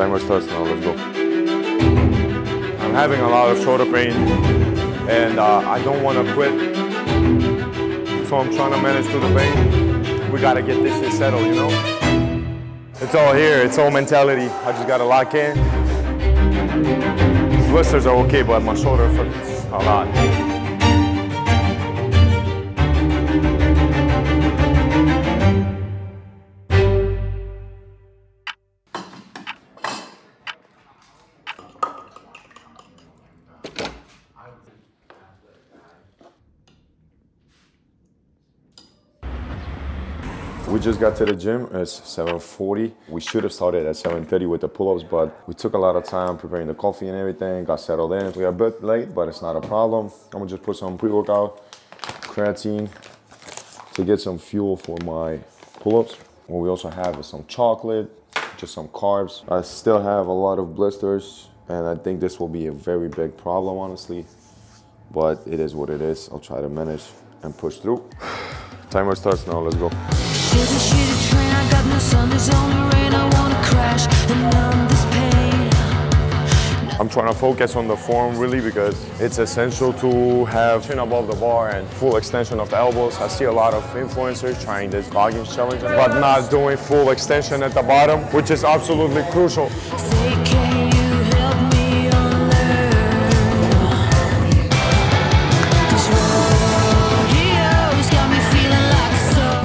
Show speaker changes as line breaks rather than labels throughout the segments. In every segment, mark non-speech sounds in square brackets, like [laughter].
Timer starts now, let's go. I'm having a lot of shoulder pain and uh, I don't want to quit. So I'm trying to manage through the pain. We got to get this shit settled, you know? It's all here, it's all mentality. I just got to lock in. Blisters are okay, but my shoulder hurts a lot. We just got to the gym. It's 7.40. We should have started at 7.30 with the pull-ups, but we took a lot of time preparing the coffee and everything, got settled in. We are a bit late, but it's not a problem. I'm gonna just put some pre-workout, creatine to get some fuel for my pull-ups. What we also have is some chocolate, just some carbs. I still have a lot of blisters, and I think this will be a very big problem, honestly. But it is what it is. I'll try to manage and push through. [sighs] Timer starts now, let's go. Shitty, shitty train, I got no sun, there's only rain, I wanna crash and numb this pain. I'm trying to focus on the form really because it's essential to have chin above the bar and full extension of the elbows. I see a lot of influencers trying this Goggins challenge, but not doing full extension at the bottom, which is absolutely crucial.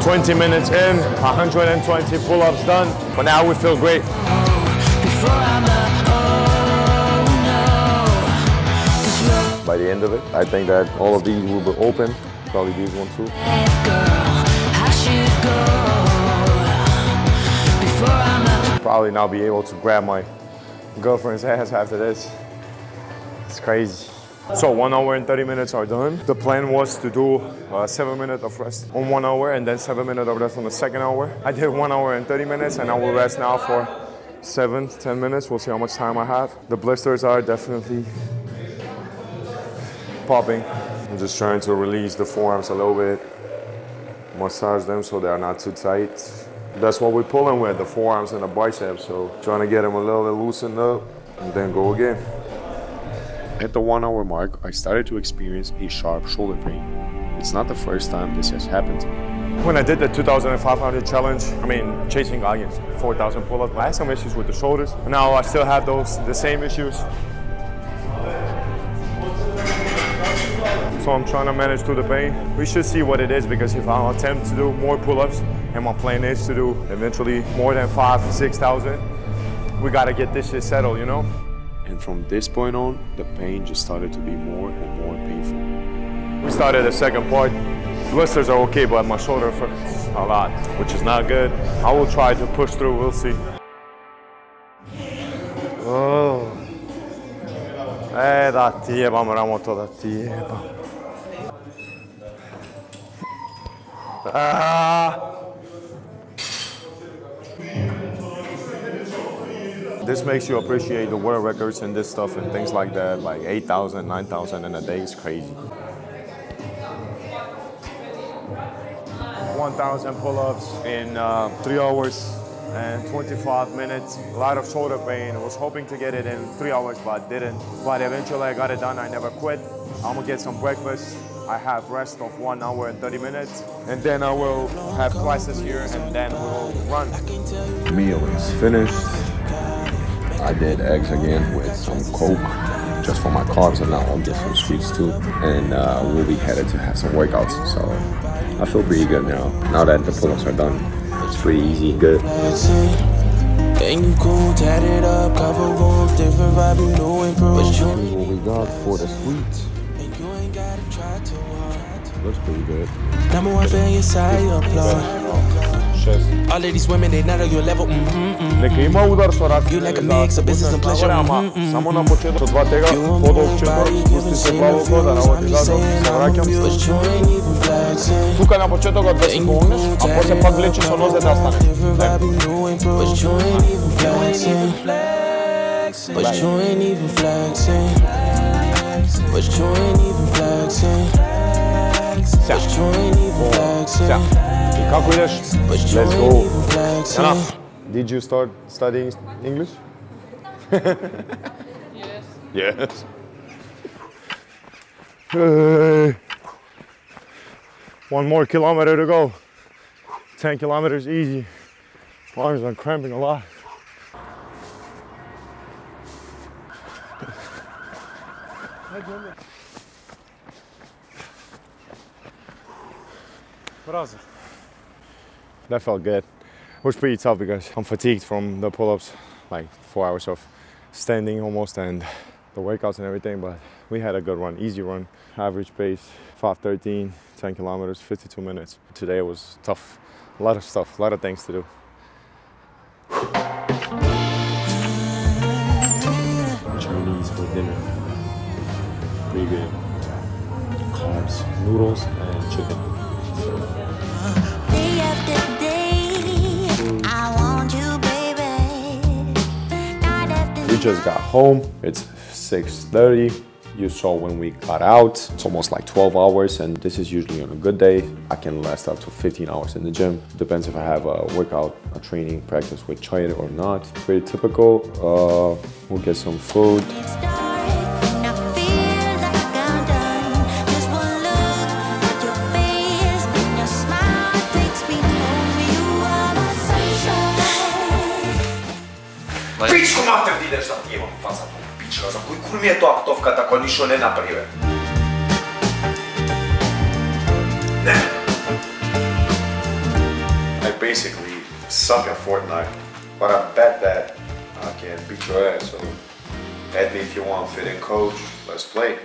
20 minutes in, 120 pull-ups done, but now we feel great. By the end of it, I think that all of these will be open, probably these one too. Probably not be able to grab my girlfriend's [laughs] ass after this. It's crazy. So one hour and 30 minutes are done. The plan was to do uh, seven minutes of rest on one hour and then seven minutes of rest on the second hour. I did one hour and 30 minutes and I will rest now for seven, 10 minutes. We'll see how much time I have. The blisters are definitely popping. I'm just trying to release the forearms a little bit, massage them so they are not too tight. That's what we're pulling with, the forearms and the biceps. So trying to get them a little bit loosened up and then go again. At the one hour mark, I started to experience a sharp shoulder pain. It's not the first time this has happened When I did the 2,500 challenge, I mean, chasing Goggins, 4,000 pull-ups, I had some issues with the shoulders. Now I still have those, the same issues. So I'm trying to manage through the pain. We should see what it is because if I attempt to do more pull-ups, and my plan is to do eventually more than five, 6,000, we gotta get this shit settled, you know? And from this point on, the pain just started to be more and more painful. We started the second part. Blisters are okay, but my shoulder hurts a lot, which is not good. I will try to push through, we'll see. Oh. Eh, da ti jebam, Ramoto, da ti jebam. Ah. This makes you appreciate the world records and this stuff and things like that, like 8,000, 9,000 in a day is crazy. 1,000 pull-ups in uh, three hours and 25 minutes. A lot of shoulder pain. I was hoping to get it in three hours, but didn't. But eventually I got it done. I never quit. I'm gonna get some breakfast. I have rest of one hour and 30 minutes. And then I will have classes here and then we'll run. Meal is finished. I did eggs again with some Coke just for my carbs and now I'll get some sweets too. And uh, we'll be headed to have some workouts. So I feel pretty good now. Now that the pull-ups are done, it's pretty easy, good. And you cool, tatted up, cover warm, different vibe, you know What we got for the sweets. Looks pretty good. Number one fan, your side, applaud. All of these women, they not on your level. -hmm. ima udar što radi. You like a mix of business and pleasure. Mm -hmm, samo na početku dva tega, podovčeto, pusti se plavo koda, navodi zadom, se vraćam. Tukaj na početku ga da se pogneš, a poslije pak vlečiš ono za da stane. But you ain't even flexing. But you ain't even flexing. But you ain't even flexing. Kako? Let's go. Jana, did you start studying English?
Yes.
Yes. [laughs] Hey. One more kilometer to go. 10 kilometers easy. Arms are cramping a lot. That felt good. It was pretty tough because I'm fatigued from the pull-ups, like four hours of standing almost and the workouts and everything, but we had a good run, easy run, average pace, 513, 10 kilometers, 52 minutes. Today was tough, a lot of stuff, a lot of things to do. Chinese for dinner. Pretty good. Carbs, noodles, and chicken. Just got home. It's 6:30. You saw when we got out. It's almost like 12 hours, and this is usually on a good day. I can last up to 15 hours in the gym. Depends if I have a workout, a training practice with Choi or not. Pretty typical. Uh, we'll get some food.
Пичко матер да идеш да ти имам фаза пичка, за кој кур ми е тоа птовка, така, кој ништо не направи?
I basically suck at Fortnite, but I bet that I can beat your ass. So, add me if you want, fit and coach. Let's play.